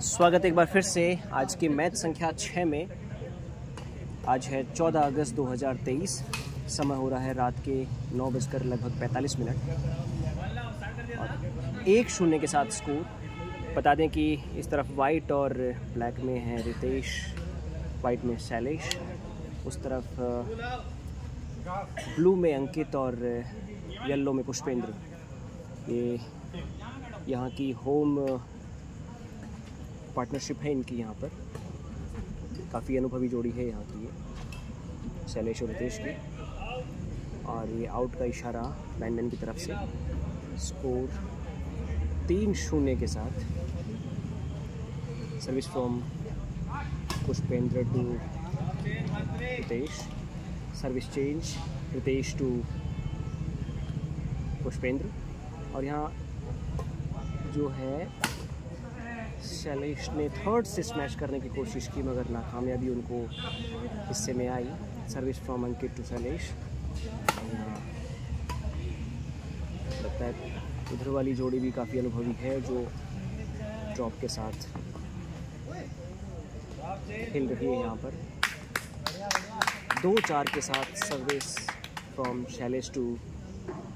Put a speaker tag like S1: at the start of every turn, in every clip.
S1: स्वागत एक बार फिर से आज की मैच संख्या छः में। आज है 14 अगस्त 2023 समय हो रहा है रात के नौ बजकर लगभग 45 मिनट। और एक शून्य के साथ स्कोर। बता दें कि इस तरफ़ वाइट और ब्लैक में है रितेश वाइट में शैलेश। उस तरफ़, ब्लू में अंकित और येलो में पुष्पेंद्र। ये यहाँ की होम पार्टनरशिप है इनकी यहाँ पर। काफ़ी अनुभवी जोड़ी है यहाँ की ये, शैलेश और रितेश की। और ये आउट का इशारा लाइनमैन की तरफ़ से। स्कोर तीन शून्य के साथ। Service from Pushpendra to Ritesh service change Ritesh to Pushpendra और यहाँ जो है शैलेश ने थर्ड से स्मैश करने की कोशिश की, मगर नाकामयाबी उनको हिस्से में आई। Service from Ankit to Shailesh. लगता है उधर वाली जोड़ी भी काफ़ी अनुभवी है, जो ड्रॉप के साथ खेल रही है यहाँ पर। दो चार के साथ service from Shailesh to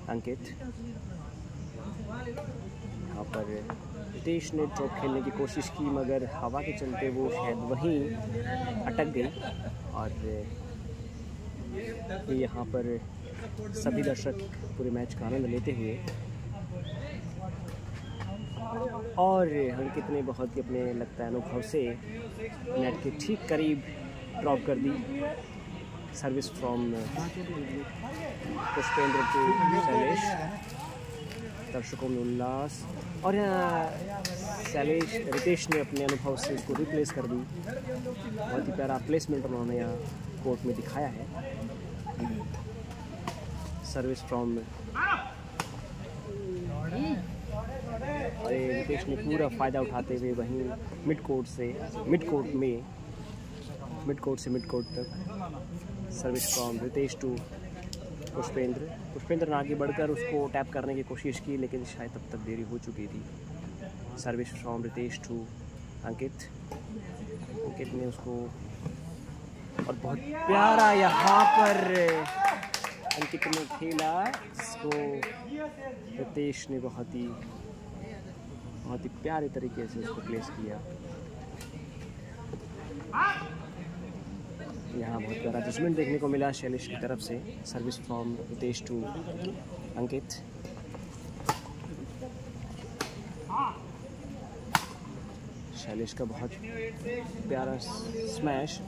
S1: Ankit यहाँ पर रितेश ने ड्रॉप खेलने की कोशिश की, मगर हवा के चलते वो शायद वहीं अटक गई। और यहाँ पर सभी दर्शक पूरे मैच का आनंद लेते हुए। और अंकित ने बहुत ही अपने लगता है अनुभव से नेट के ठीक करीब ड्रॉप कर दी। Service from Pushpendra to Shailesh दर्शकों में उल्लास। और यहाँ शैलेश रितेश ने अपने अनुभव से इसको रिप्लेस कर दी। बहुत ही प्यारा प्लेसमेंट उन्होंने यहाँ कोर्ट में दिखाया है। सर्विस फ्रॉम और रितेश ने पूरा फ़ायदा उठाते हुए वहीं मिड कोर्ट से मिड कोर्ट में मिड कोर्ट से मिड कोर्ट तक service from Ritesh to Pushpendra. Pushpendra ने आगे बढ़कर उसको टैप करने की कोशिश की, लेकिन शायद तब तक देरी हो चुकी थी। Service from Ritesh to, Ankit. Ankit ने उसको और बहुत प्यारा यहाँ पर अंकित ने खेला। इसको रितेश ने बहुत ही बहुत ही प्यारे तरीके से उसको प्लेस किया। यहाँ बहुत प्यारा जजमेंट देखने को मिला शैलेश की तरफ़ से। Service from Ritesh to Ankit Shailesh का बहुत प्यारा smash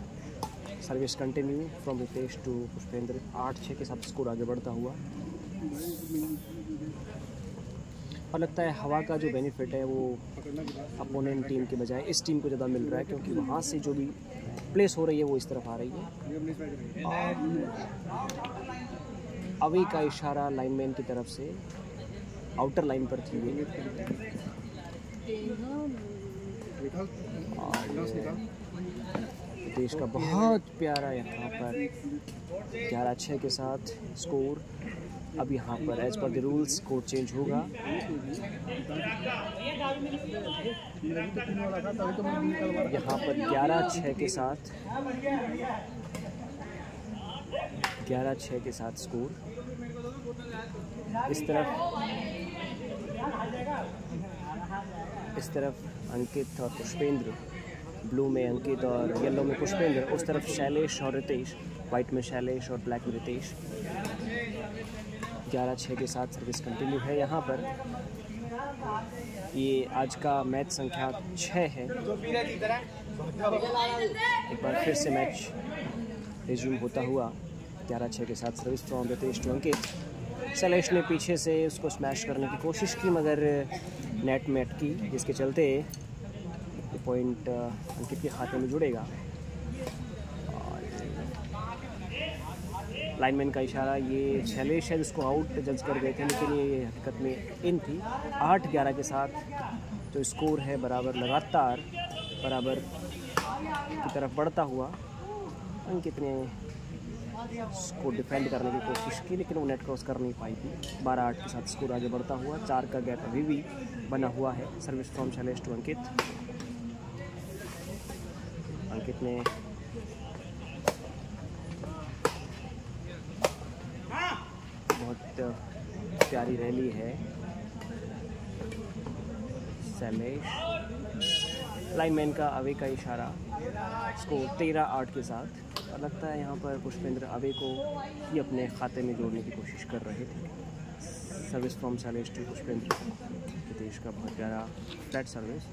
S1: service continue from Ritesh to Pushpendra आठ छः के साथ स्कोर आगे बढ़ता हुआ। और लगता है हवा का जो बेनिफिट है वो अपोनेंट टीम के बजाय इस टीम को ज़्यादा मिल रहा है, क्योंकि वहाँ से जो भी प्लेस हो रही है, वो इस तरफ़ आ रही है। अवे का इशारा लाइनमैन की तरफ़ से आउटर लाइन पर थी देश का बहुत प्यारा यहाँ पर ग्यारह छः के साथ स्कोर अब यहाँ पर as per the rules code change होगा। यहाँ पर 11 छः के साथ 11 छः के साथ स्कोर इस तरफ़ इस तरफ़ अंकित और पुष्पेंद्र ब्लू में अंकित और येलो में पुष्पेंद्र, उस तरफ़ शैलेश और रितेश वाइट में शैलेश और ब्लैक में रितेश। ग्यारह छः के साथ सर्विस कंटिन्यू है यहाँ पर। ये आज का मैच संख्या छः है। एक बार फिर से मैच रिज्यूम होता हुआ ग्यारह छः के साथ service from Ritesh to Ankit Shailesh ने पीछे से उसको स्मैश करने की कोशिश की, मगर नेट में अटकी जिसके चलते पॉइंट अंकित के खाते में जुड़ेगा। लाइनमैन का इशारा, ये शैलेश है, जिसको आउट जज कर गए थे, लेकिन ये हकीकत में इन थी। आठ ग्यारह के साथ जो स्कोर है, बराबर लगातार बराबर की तरफ़ बढ़ता हुआ, अंकित ने उसको डिफेंड करने की कोशिश की, लेकिन वो नेट क्रॉस कर नहीं पाई थी। बारह आठ के साथ स्कोर आगे बढ़ता हुआ, चार का गैप अभी भी बना हुआ है। Service from Shailesh to Ankit. Ankit ने बहुत प्यारी रैली है। सैलेश, लाइनमैन का अवे का इशारा स्कोर तेरह आठ के साथ। और लगता है यहाँ पर पुष्पेंद्र अवे को ही अपने खाते में जोड़ने की कोशिश कर रहे थे। Service from Shailesh to Pushpendra. देश का बहुत प्यारा फ्लैट सर्विस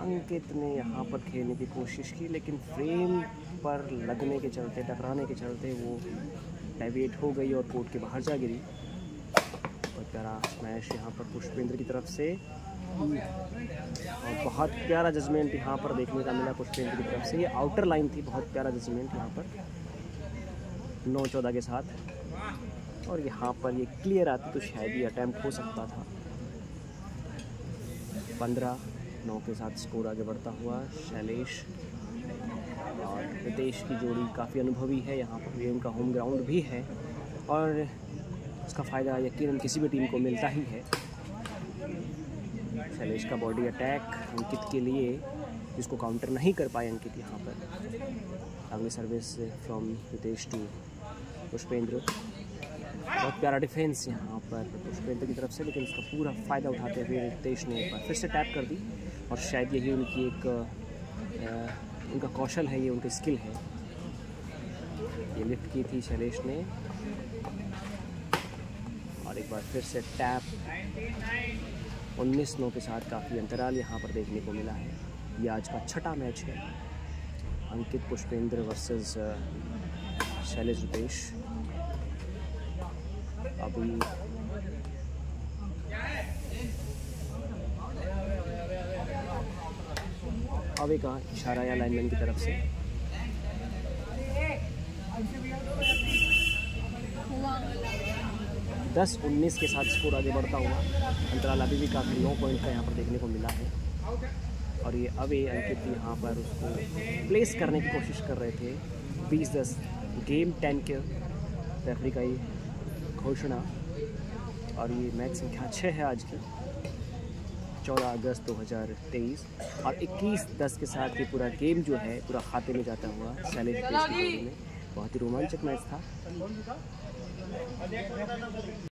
S1: अंकित ने यहाँ पर खेलने की कोशिश की, लेकिन फ्रेम पर लगने के चलते, टकराने के चलते वो डेविएट हो गई और कोर्ट के बाहर जा गिरी। और प्यारा स्मैश यहाँ पर पुष्पेंद्र की तरफ़ से। और बहुत प्यारा जजमेंट यहाँ पर देखने का मिला पुष्पेंद्र की तरफ़ से। ये आउटर लाइन थी, बहुत प्यारा जजमेंट यहाँ पर। नौ चौदह के साथ। और यहाँ पर ये क्लियर आती तो शायद ये अटैम्प्ट हो सकता था। पंद्रह, नौ के साथ स्कोर आगे बढ़ता हुआ। शैलेश और रितेश की जोड़ी काफ़ी अनुभवी है, यहाँ पर गेम उनका होम ग्राउंड भी है और उसका फ़ायदा यकीन किसी भी टीम को मिलता ही है। शैलेश का बॉडी अटैक अंकित के लिए, जिसको काउंटर नहीं कर पाए अंकित यहाँ पर। अगली service from Ritesh to Pushpendra बहुत प्यारा डिफेंस यहाँ पर पुष्पेंद्र की तरफ़ से, लेकिन उसका पूरा फ़ायदा उठाते हुए रितेश ने एक बार फिर से टैप कर दी और शायद यही उनकी एक उनका कौशल है, ये उनकी स्किल है। ये लिफ्ट की थी शैलेश ने। और एक बार फिर से टैप। उन्नीस नौ के साथ काफ़ी अंतराल यहाँ पर देखने को मिला है। ये आज का छठा मैच है। अंकित पुष्पेंद्र वर्सेस शैलेश रुपेश। अभी अवे का इशारा या लाइनमैन की तरफ़ से? दस उन्नीस के साथ स्कोर आगे बढ़ता हुआ, अंतराल अभी भी काफ़ी नौ पॉइंट का यहाँ पर देखने को मिला है। और ये अवे अंकित यहाँ पर उसको प्लेस करने की कोशिश कर रहे थे। बीस दस गेम टेन के रेफरी का ये घोषणा। और ये मैच संख्या छः है आज की। चौदह अगस्त 2023 और 21 दस के साथ ये पूरा गेम जो है, पूरा खाते में जाता हुआ सैलेज बहुत ही रोमांचक मैच था।